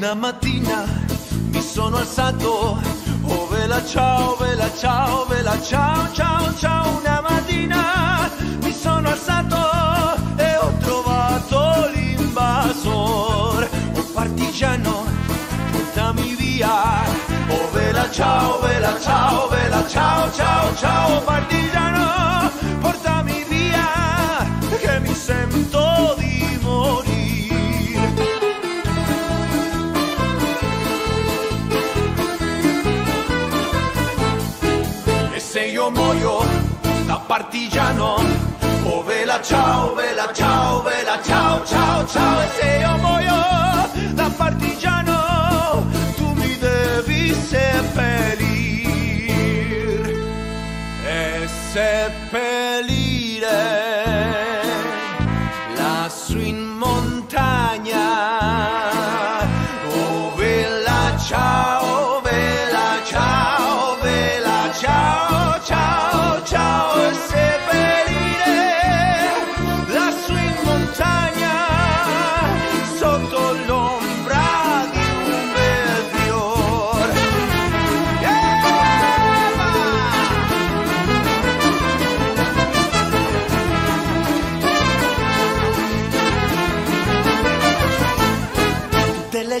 Una mattina mi sono alzato, oh vela ciao, vela ciao, vela ciao, ciao, ciao. Una mattina mi sono alzato e ho trovato l'invasor. Oh partigiano, portami via. Oh vela ciao, vela ciao, vela ciao, ciao, ciao. Partigiano, partigiano, oh vela ciao, vela ciao, vela ciao, ciao, ciao. E se io muoio da partigiano, tu mi devi seppellir e seppellire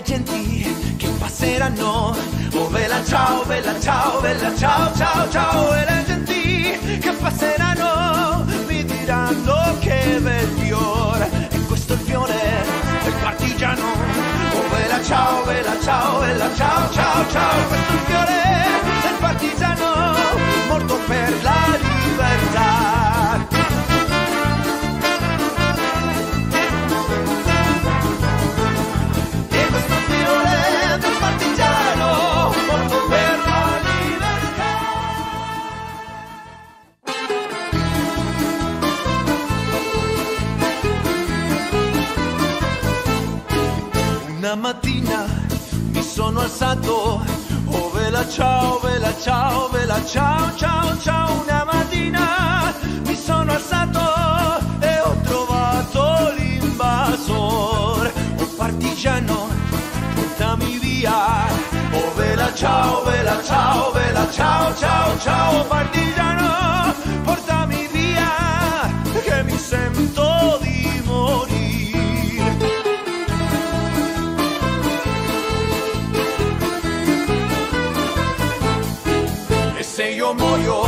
tutte le genti che passeranno. Oh bella ciao, bella ciao, bella ciao, ciao, ciao. E le genti che passeranno mi diranno che bel fiore. E questo è il fiore del partigiano. Oh bella ciao, bella ciao, bella ciao, ciao, ciao. Questo è il fiore Una mattina mi sono alzato, oh vela ciao, vela ciao, vela ciao, ciao, ciao. Una mattina mi sono alzato e ho trovato l'invasor. Oh partigiano, portami via. Oh vela ciao, vela ciao, vela ciao, ciao, ciao. Partigiano, io muoio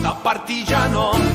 da partigiano